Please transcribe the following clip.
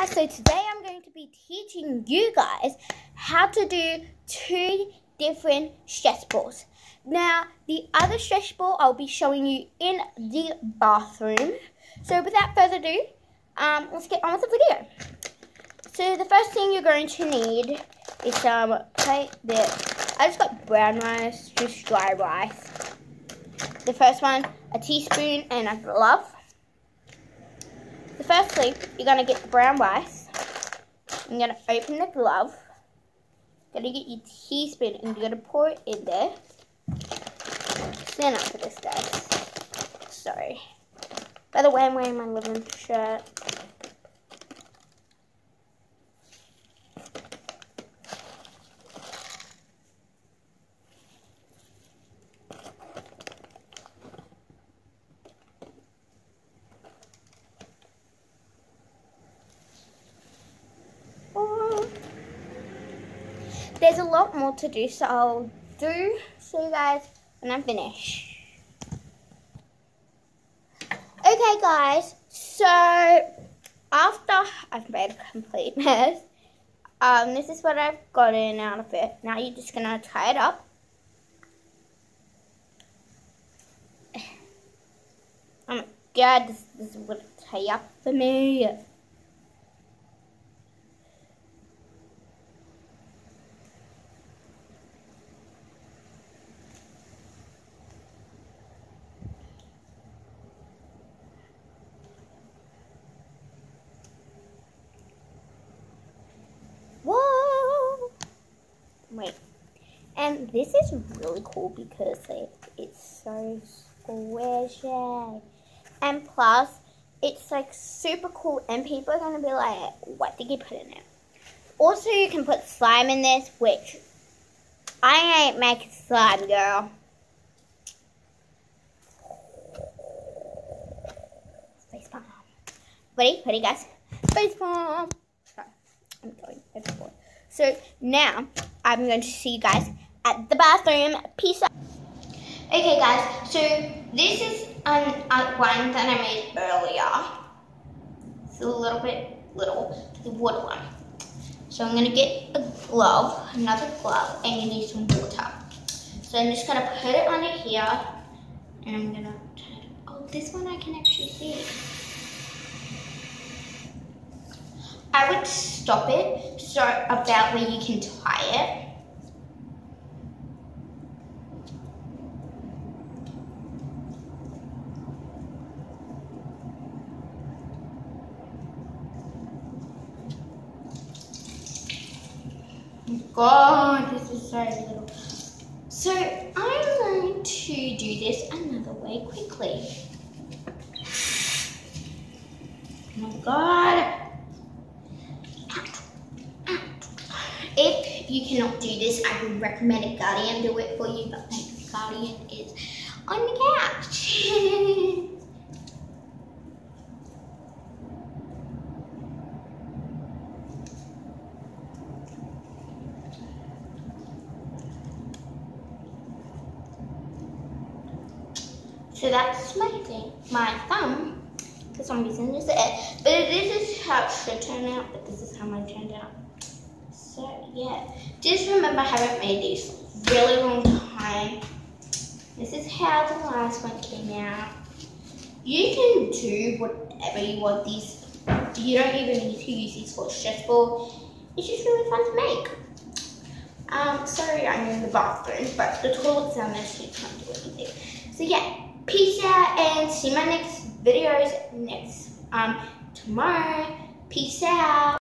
guys, so today I'm going to be teaching you guys how to do two different stress balls. Now, the other stress ball I'll be showing you in the bathroom. So without further ado, um, let's get on with the video. So the first thing you're going to need is some, the, I just got brown rice, just dry rice. The first one, a teaspoon and a glove. So firstly, you're going to get the brown rice. I'm going to open the glove. Going to get your teaspoon and you're going to pour it in there. Stand up for this, guys. Sorry. By the way, I'm wearing my living shirt. There's a lot more to do, so I'll do see you guys when I'm finished. Okay, guys, so after I've made a complete mess, um, this is what I've gotten out of it. Now you're just gonna tie it up. Oh my god, this, this is tie up for me. And this is really cool because it's so squishy. And plus, it's like super cool and people are going to be like, what did you put in it? Also, you can put slime in this, which I ain't making slime, girl. Ready? Ready, guys? Space. Sorry, I'm going. So now I'm going to see you guys at the bathroom. Peace out. Okay guys, so this is an, one that I made earlier. It's a little bit little, the water one. So I'm gonna get a glove, another glove, and you need some water. So I'm just gonna put it under here, and I'm gonna, oh, this one I can actually see. I would stop it so about where you can tie it. God, this is so little. So I'm going to do this another way quickly. Oh my God. If you cannot do this, I would recommend a guardian do it for you, but my guardian is on the couch. so that's my thing, my thumb, for some reason is it. But this is how it should turn out, but this is how mine turned out. So yeah, just remember I haven't made these really long time. This is how the last one came out. You can do whatever you want these. You don't even need to use these for stress ball. It's just really fun to make. Um, sorry I'm in the bathroom, but the toilet's down there so you can't do anything. So yeah, peace out and see my next videos next um tomorrow. Peace out.